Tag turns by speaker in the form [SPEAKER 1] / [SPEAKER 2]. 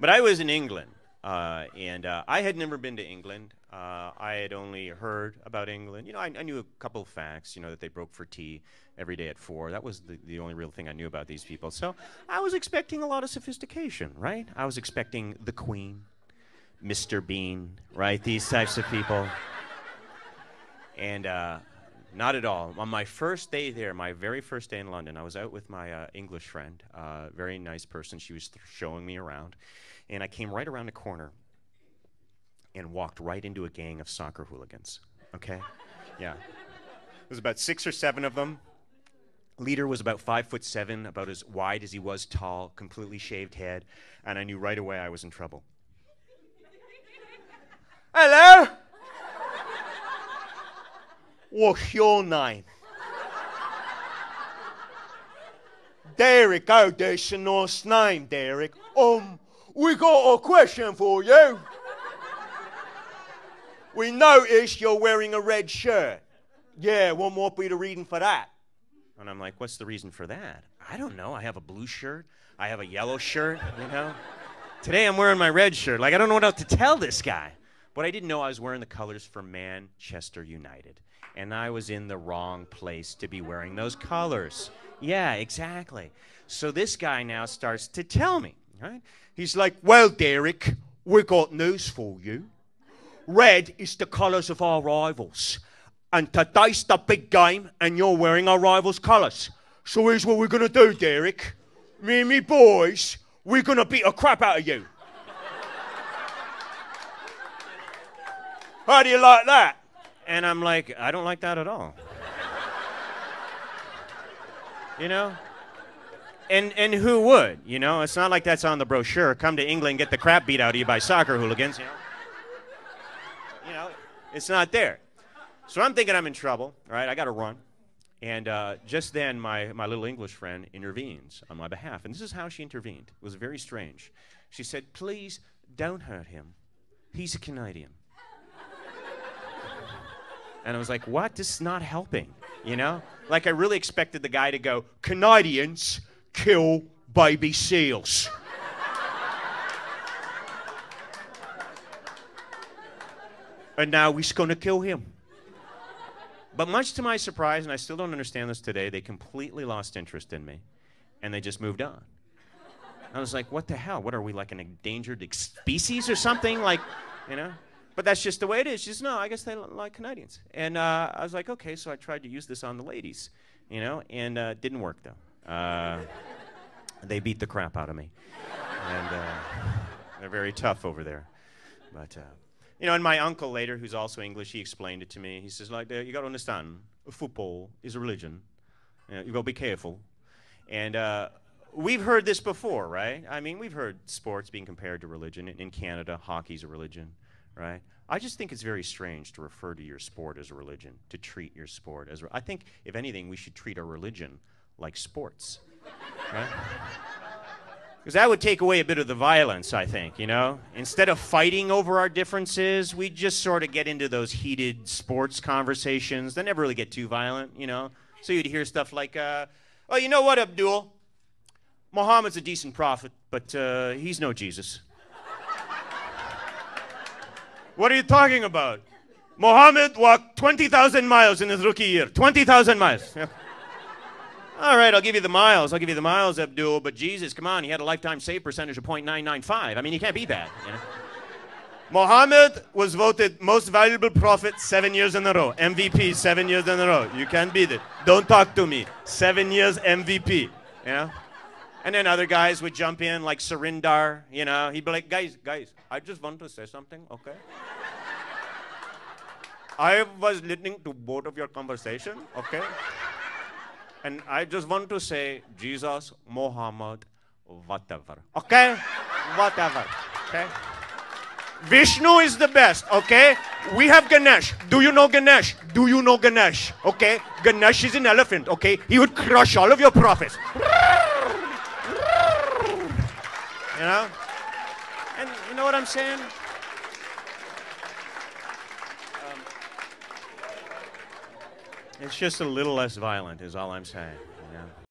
[SPEAKER 1] But I was in England, uh, and uh, I had never been to England. Uh, I had only heard about England. You know, I, I, knew a couple of facts. You know that they broke for tea every day at four. That was the, the only real thing I knew about these people. So I was expecting a lot of sophistication, right? I was expecting the Queen, Mr. Bean, right? These types of people. And uh, not at all. On my first day there, my very first day in London, I was out with my uh, English friend, uh, very nice person. She was showing me around. And I came right around the corner and walked right into a gang of soccer hooligans. Okay? Yeah. There was about six or seven of them. Leader was about five foot seven, about as wide as he was tall, completely shaved head, and I knew right away I was in trouble. Hello? What's your name? Derick, that's a nice name, Derick. Um, we got a question for you. We noticed you're wearing a red shirt. Yeah, what might be the reason for that? And I'm like, what's the reason for that? I don't know. I have a blue shirt. I have a yellow shirt, you know? Today I'm wearing my red shirt. Like, I don't know what else to tell this guy. But I didn't know I was wearing the colors for Manchester United. And I was in the wrong place to be wearing those colors. Yeah, exactly. So this guy now starts to tell me, right? He's like, Well, Derick, we got news for you. Red is the colours of our rivals. And today's the big game, and you're wearing our rivals' colours. So here's what we're going to do, Derick. Me and me boys, we're going to beat a crap out of you. How do you like that? And I'm like, I don't like that at all. you know? And, and who would? You know, it's not like that's on the brochure. Come to England, get the crap beat out of you by soccer hooligans. You know? you know, it's not there. So I'm thinking I'm in trouble, all right? I got to run. And uh, just then, my, my little English friend intervenes on my behalf. And this is how she intervened. It was very strange. She said, Please don't hurt him. He's a Canadian. And I was like, What? This is not helping, you know? Like, I really expected the guy to go, Canadians kill baby seals. and now he's to kill him. But much to my surprise, and I still don't understand this today, they completely lost interest in me and they just moved on. I was like, what the hell? What are we, like an endangered species or something? Like, you know? But that's just the way it is. Just no, I guess they like Canadians. And uh, I was like, okay, so I tried to use this on the ladies, you know, and uh, didn't work though. Uh, they beat the crap out of me. And uh, they're very tough over there. But, uh, you know, and my uncle later, who's also English, he explained it to me. He says, like, you got to understand, football is a religion. You, know, you got to be careful. And uh, we've heard this before, right? I mean, we've heard sports being compared to religion. In Canada, hockey's a religion, right? I just think it's very strange to refer to your sport as a religion, to treat your sport as. I think, if anything, we should treat our religion like sports, right? Because that would take away a bit of the violence, I think, you know? Instead of fighting over our differences, we just sort of get into those heated sports conversations. They never really get too violent, you know? So you'd hear stuff like, uh, oh, you know what, Abdul? Muhammad's a decent prophet, but uh, he's no Jesus. What are you talking about? Muhammad walked 20,000 miles in his rookie year. 20,000 miles. All right, I'll give you the miles. I'll give you the miles, Abdul. But Jesus, come on, he had a lifetime save percentage of .995. I mean, you can't beat that. You know? Muhammad was voted most valuable prophet seven years in a row. MVP seven years in a row. You can't beat it. Don't talk to me. Seven years MVP. You know? And then other guys would jump in like Surinder, you know. He'd be like, guys, guys, I just want to say something, okay? I was listening to both of your conversation, okay? And I just want to say Jesus, Muhammad, whatever. Okay? whatever. Okay? Vishnu is the best, okay? We have Ganesh. Do you know Ganesh? Do you know Ganesh? Okay? Ganesh is an elephant, okay? He would crush all of your prophets. You know? And you know what I'm saying? It's just a little less violent, is all I'm saying.